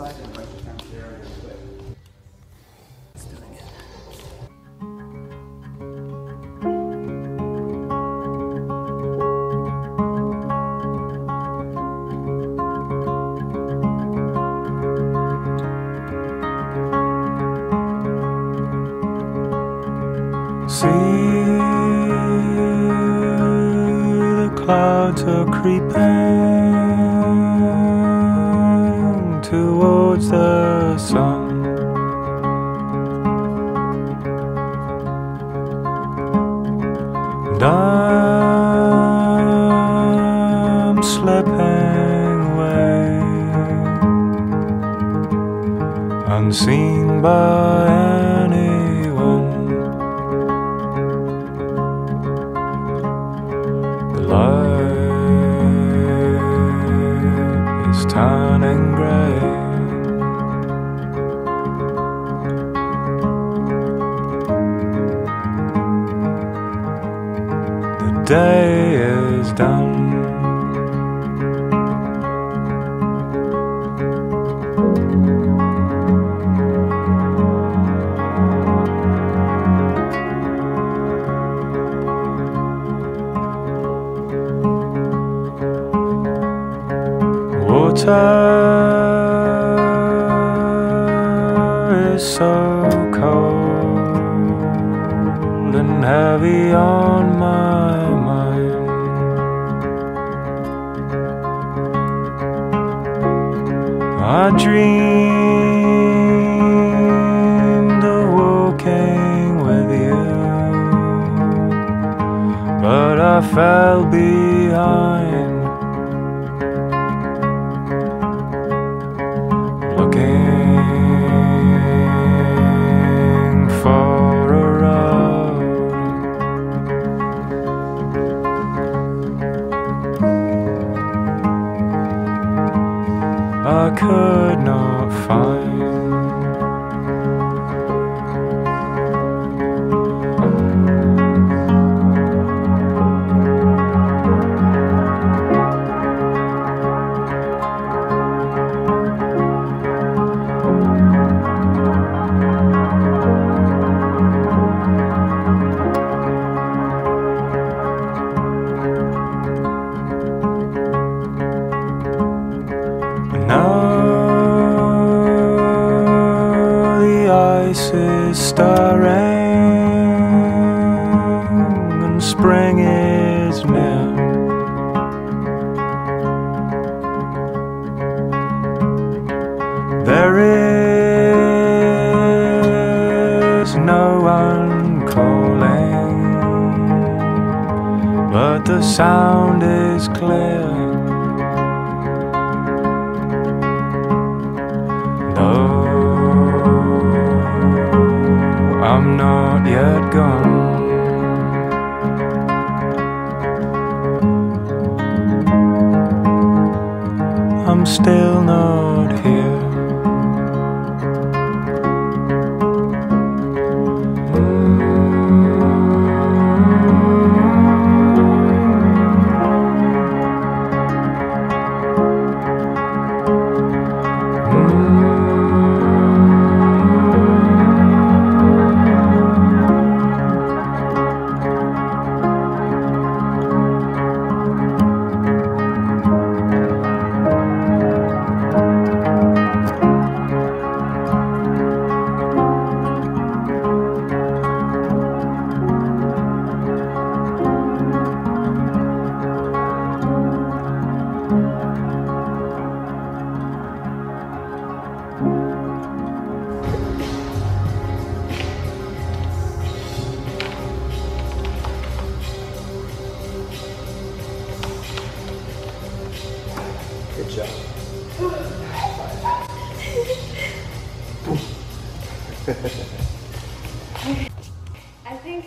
outside and down to the area real quick. See the clouds are creeping towards the sun. And I'm slipping away, unseen by anyone. The light is turning day is done. Water is so cold heavy on my mind. I dreamed of walking with you, but I fell behind. looking I could not find. The ice is stirring and spring is near. There is no one calling, but the sound is clear. Gone. I'm still Good job. I think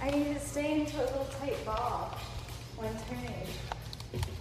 I need to stay into a little tight ball when turning.